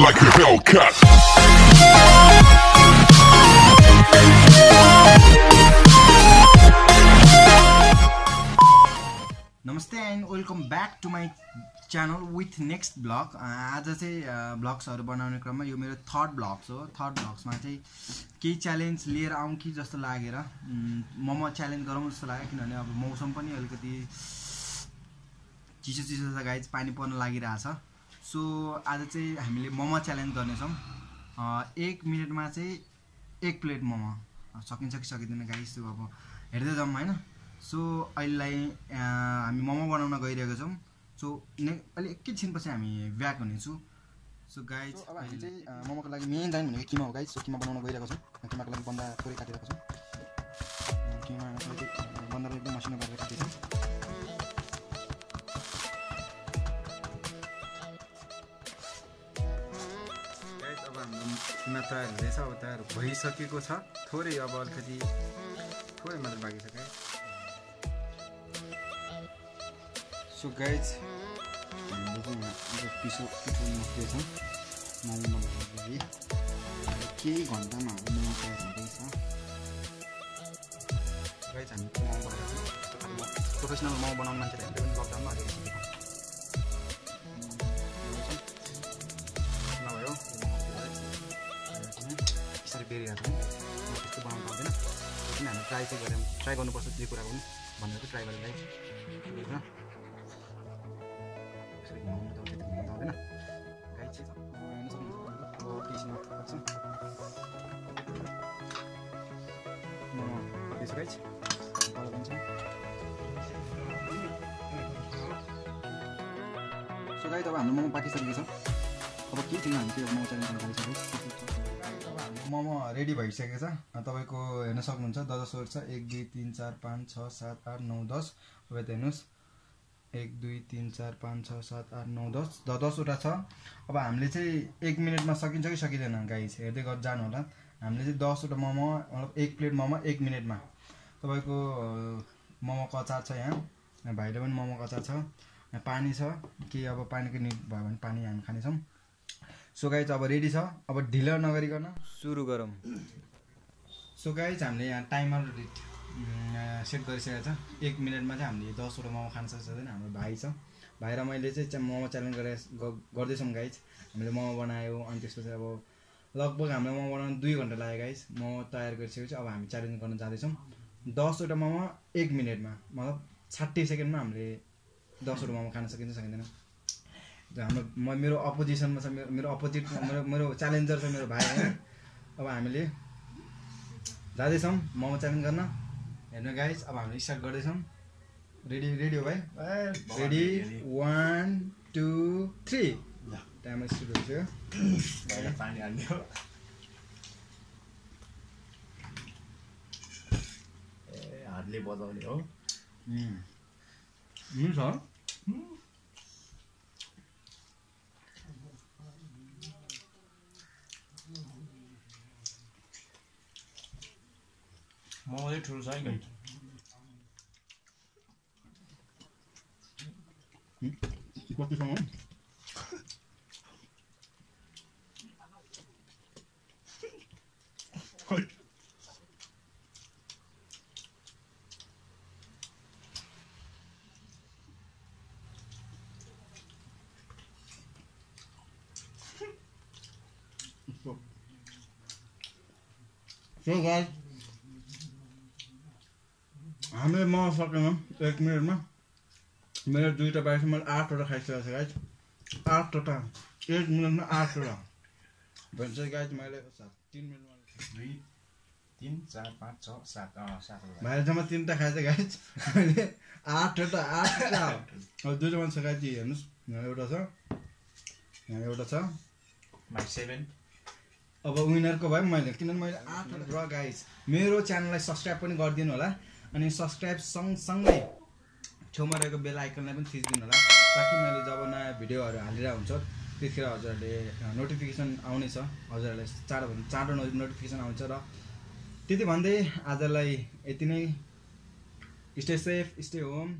like a. नमस्ते and welcome back to my channel with next blog. आज चाहिँ ब्लग्सहरू बनाउने क्रममा यो मेरो थर्ड ब्लग्स हो। थर्ड ब्लग्समा चाहिँ केही च्यालेन्ज लिएर आउँ कि जस्तो लागेर। उम्, मोमो च्यालेन्ज गरौँ जस्तो लाग्यो किनभने अब मौसम पनि अलिकति चिसो चिसो छ गाइज पानी पर्न लागिरहेछ। सो आज चाहिँ हामीले मोमो च्यालेन्ज गर्नेछौँ। एक मिनटमा चाहिँ एक प्लेट मोमो। सकिन्छ कि सकिँदैन गाइस त्यो अब हेर्दै जाउँ होइन? सो अहिलेलाई हामी मोमो बनाउन गइरहेको छौँ। सो ने अलि एकैछिनपछि हामी ब्याक हुनेछु। सो गाइज अब हामी चाहिँ मोमोको लागि मेन जाने भनेको किमा हो गाइज सो किमा बनाउन गइरहेको छौँ। किमाको लागि बन्दा थोरै काटिरहेको छौँ किमा बन्दालाई एकदम मसिनो गरेर काटिन्छौँ किमा तयार हुँदैछ अब तयार भइसकेको छ। थोरै अब अलिकति थोरै मात्र बाँकी छ गाइस। सो गाइज पिसो पिठो मोमो केही घन्टामा हाम्रो मोमो तयार हुँदैछ। गाइज हामी मोमो प्रोफेसनल मोमो बनाउने मान्छेले हामीले पनि लकडाउनमा अलिकति बेरिरहेको त्यस्तो बनाउनु पाउँदैन। किन हामी ट्राई चाहिँ गऱ्यौँ? ट्राई गर्नुपर्छ त्यो कुराको पनि भनेर चाहिँ ट्राई गरेर गाइस त त आउँदैन। गाई सक्नुहुन्छ अब सो हाम्रो मोमो पाकिसकेको छ अब के थिएन हामी त्यो मोमो च्यालेन्ज मोमो रेडी भइसकेको छ। तपाईँको हेर्न सक्नुहुन्छ दस छ। एक दुई तिन चार पाँच छ सात आठ नौ दस। अब यता हेर्नुहोस्। एक दुई तिन चार पाँच छ सात आठ नौ दस। द दसवटा छ। अब हामीले चाहिँ एक मिनटमा सकिन्छ कि सकिँदैन गाइस हेर्दै गरेर जानु होला। हामीले चाहिँ दसवटा मोमो मतलब एक प्लेट मोमो एक मिनटमा। तपाईँको अँ, मोमोको अचार छ यहाँ। भाइले पनि मोमोको अचार छ। पानी छ। कि अब पानीको निड भयो भने पानी हामी खानेछौँ। सो गाइज अब रेडी छ? अब ढिलो नगरिकन। सुरु गरौँ। सो गाइज हामीले यहाँ टाइमर सेट गरिसकेको छ। एक मिनटमा चाहिँ हामीले दसवटा मोमो खान सक्छ छैन हाम्रो भाइ छ। भाइ र मैले चाहिँ मोमो च्यालेन्ज गरेर गर्दैछौँ गाइज हामीले मोमो बनायो अनि त्यसपछि अब लगभग हामीले मोमो बनाउनु दुई घन्टा लाग्यो गाइज मोमो तयार गरिसकेपछि अब हामी च्यालेन्ज गर्न जाँदैछौँ। दसवटा मोमो एक मिनटमा मतलब साठी सेकेन्डमा हामीले दसवटा मोमो खान सकिन्छ सकिँदैन। हाम्रो म मेरो अपोजिसनमा छ मेरो मेरो अपोजिट मेरो मेरो च्यालेन्जर छ मेरो भाइ होइन? अब हामीले जाँदैछौँ मोमो च्यालेन्ज गर्न। हेर्नु गाइस अब हामीले स्टार्ट गर्दैछौँ। रेडी रेडी हो भाइ? Ready one two three timer सुरु भइसक्यो पानी हाल्ने ए हातले बजाउने हो। उम्. Well, it was angry. What is? Hey. So guys, हामीले म सकेनौँ एक मिनटमा मेरो दुईवटा बाइक मैले आठवटा खाइसकेको छ गाइज आठवटा। एक मिनटमा आठवटा। भन्छ गाइज मैले सात तिन मिनटमा दुई तिन चार पाँच छ सात सातवटा। भाइले जम्मा तिनवटा खाएछ गाइज मैले आठवटा आठवटा। दुईवटा मान्छे गाइज हेर्नुहोस्। यहाँ एउटा छ। यहाँ एउटा छ। सेभेन अब विनरको भयो मैले किनभने मैले आठवटा र गाइज मेरो च्यानललाई सब्सक्राइब पनि गरिदिनु होला। अनि सब्सक्राइब सँगसँगै छेउमा रहेको बेल आइकनलाई पनि थिचिदिनु होला ताकि मैले जब नयाँ भिडियोहरू हालेर हुन्छ त्यतिखेर हजुरहरूले नोटिफिकेसन आउनेछ हजुरहरूलाई चाँडो नो नोटिफिकेसन आउँछ र त्यति भन्दै आजलाई यति नै। Stay safe stay home